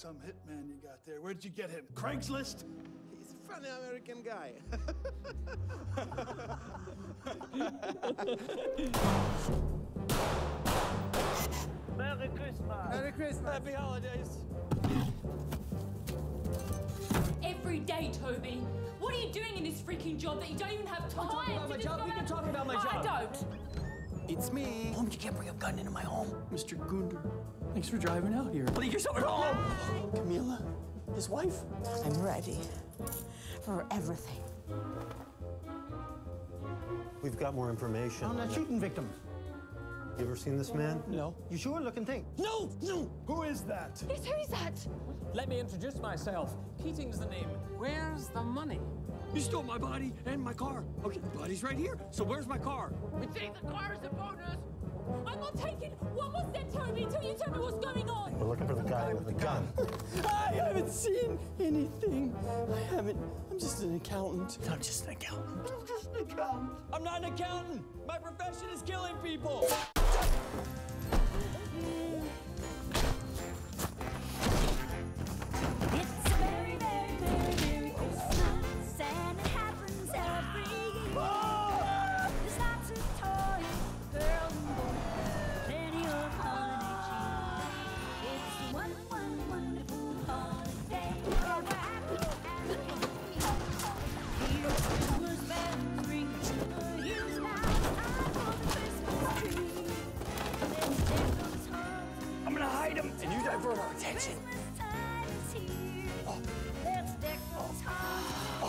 some hitman you got there. Where did you get him? Craigslist? He's a funny American guy. Merry Christmas. Merry Christmas. Happy holidays. Every day, Toby. What are you doing in this freaking job that you don't even have time talking about my job. We can out- talk about my No, job. I don't. It's me. Mom, you can't bring a gun into my home. Mr. Gunder, thanks for driving out here. Leave yourself at home. Camila, his wife. I'm ready for everything. We've got more information. On a shooting victim. You ever seen this man? No. You sure looking thing? No, no. Who is that? Yes, who is that? Let me introduce myself. Keating's the name. Where's the money? You stole my body and my car. Okay, the body's right here. So where's my car? We take the car as a bonus. I'm not taking one more step, Toby, until you tell me what's going on. We're looking for the guy with the gun. I haven't seen anything. I haven't. I'm just an accountant. I'm just an accountant. I'm just an accountant. I'm not an accountant. My profession is killing people. Total attention. Oh. Oh.